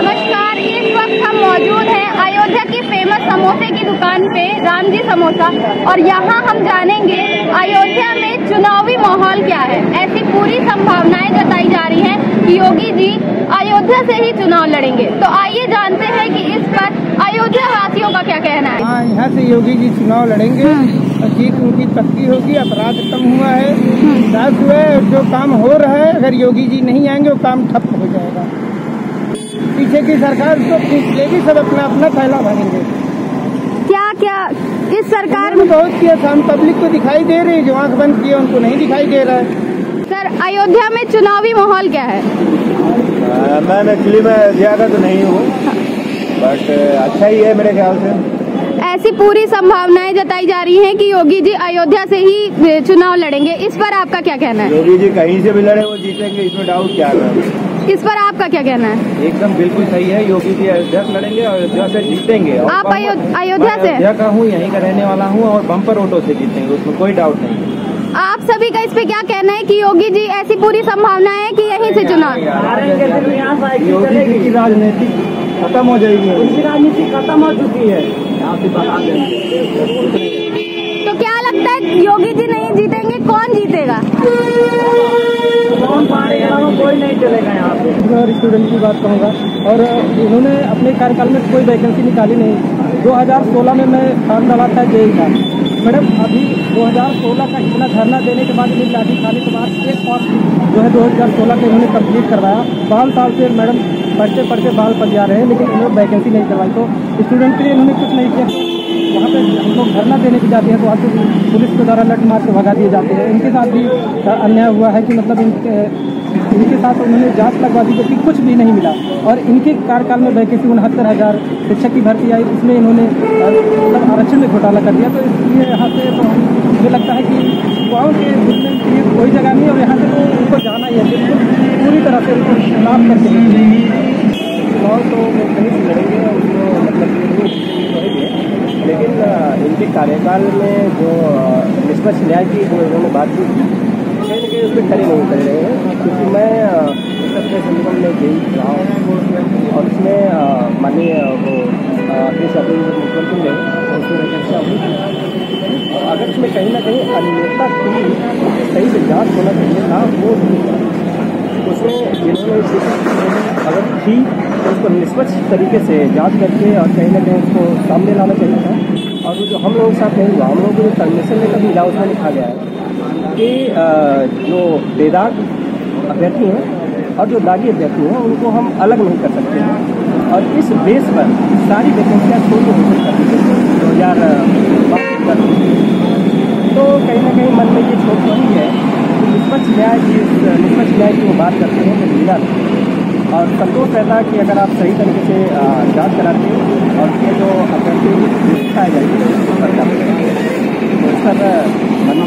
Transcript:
नमस्कार इस वक्त हम मौजूद हैं अयोध्या की फ़ेमस समोसे की दुकान पे रामजी समोसा। और यहाँ हम जानेंगे अयोध्या में चुनावी माहौल क्या है। ऐसी पूरी संभावनाएँ जताई जा रही हैं कि योगी जी अयोध्या से ही चुनाव लड़ेंगे। तो आइए जानते हैं कि इस पर अयोध्या वासियों का क्या कहना है। हाँ यहाँ से योगी जी चुनाव लड़ेंगे। और जीत उनकी पक्की होगी अपराध कम हुआ है। विकास हुआ है जो काम हो रहा है अगर योगी जी नहीं आएँगे वो काम ठप हो जाएगा। पीछे की सरकार तो लेगी सब अपना अपना थैला भरेंगे। क्या क्या? इस सरकार उन्होंने बहुत किया था हम पब्लिक को दिखाई दे रही है जो आँख बंद किया उनको नहीं दिखाई दे रहा है। सर अयोध्या में चुनावी माहौल क्या है? आ, मैं एक्चुअली मैं ज़्यादा तो नहीं हूँ बट अच्छा ही है मेरे ख्याल से। ऐसी पूरी संभावनाएँ जताई जा रही हैं कि योगी जी अयोध्या से ही चुनाव लड़ेंगे। इस पर आपका क्या कहना है? योगी जी कहीं से भी लड़े वो जीतेंगे इसमें डाउट क्या है? इस पर आपका क्या कहना है? एकदम बिल्कुल सही है योगी जी अयोध्या से लड़ेंगे और अयोध्या से जीतेंगे। आप अयोध्या मैं से? अयोध्या का हूँ यहीं का रहने वाला हूँ और बम्पर ऑटो से जीतेंगे उसमें कोई डाउट नहीं आप सभी का इस पे क्या कहना है कि योगी जी ऐसी पूरी संभावना है कि यहीं से चुनाव? योगी जी की राजनीति खत्म हो जाएगी। उनकी राजनीति खत्म हो चुकी है। तो क्या लगता है योगी जी नहीं जीतेंगे कौन जीतेगा? स्टूडेंट की बात कहूँगा। और इन्होंने अपने कार्यकाल में कोई वैकेंसी निकाली नहीं। 2016 में मैं फॉर्म डाला था जेई का मैडम, अभी 2016 का इतना धरना देने के बाद मेरी लाठी खाने के बाद एक फॉर्म जो है 2016 का इन्होंने कंप्लीट करवाया। बाल साल से मैडम पढ़ते पढ़ते बाल पड़ जा रहे हैं, लेकिन इन्होंने वैकेंसी नहीं करवाई। तो स्टूडेंट के लिए इन्होंने कुछ नहीं किया। वहाँ पे हम लोग धरना देने के जाते हैं तो वहाँ पुलिस के द्वारा लट मार के भगा दिए जाते हैं। इनके साथ भी अन्याय हुआ है कि मतलब इनके इनके साथ उन्होंने जाँच लगवा दी जबकि कुछ भी नहीं मिला। और इनके कार्यकाल में वैकेंसी उनहत्तर हज़ार शिक्षक की भर्ती आई उसमें इन्होंने मतलब आरक्षण में घोटाला कर दिया। तो इसलिए यहाँ से तो मुझे लगता है कि गाँव के घुसने के लिए कोई जगह नहीं और यहाँ से तो उनको जाना ही है। बिल्कुल पूरी तरह से उनको खिलाफ करके चुनाव तो कहीं लड़ेंगे उसको मतलब कहेंगे लेकिन इनके कार्यकाल में जो निष्पक्ष न्याय की जो इन्होंने बात की थी, कहीं ना कहीं उस खड़े नहीं कर रहे हैं। क्योंकि मैं अ, उत्तर प्रदेश में गई रहा हूँ और उसमें माननीय वो अ, अखिलेश यादव मुख्यमंत्री उसमें और अगर इसमें कहीं ना कहीं अनियमितता थी सही से जाँच होना चाहिए था वो उसमें जिन्होंने अगर थी तो उसको निष्पक्ष तरीके से जाँच करके और कहीं ना कहीं उसको सामने लाना चाहिए था। और वो जो हम लोगों के साथ नहीं हुआ हम लोगों को जो लेटर मिला उसमें लिखा गया है कि जो बेदाग अभ्यर्थी हैं और जो दागी अभ्यर्थी हैं, उनको हम अलग नहीं कर सकते हैं। और इस बेस पर सारी वैकेंसियाँ के घोषित कर दी दो हज़ार तो कहीं ना कहीं मन में ये सोच रही है कि निष्पक्ष न्याय जिस निष्पक्ष न्याय की वो बात करते हैं वो मिला। और संतोष रहता है कि अगर आप सही तरीके से जाँच कराते और ये जो अभ्यर्थी दिखाया जाए तो इस पर इस पर मन